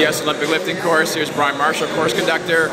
ATS Olympic lifting course. Here's Brian Marshall, course conductor.